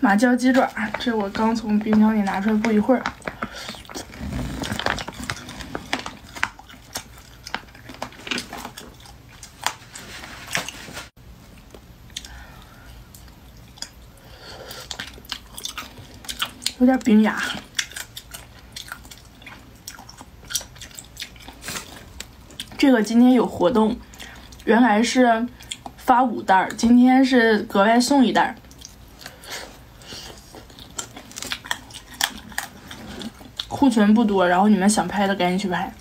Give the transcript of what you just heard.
马椒鸡爪，这我刚从冰箱里拿出来不一会儿。有点冰牙。这个今天有活动，原来是发五袋，今天是格外送一袋。库存不多，然后你们想拍的赶紧去拍。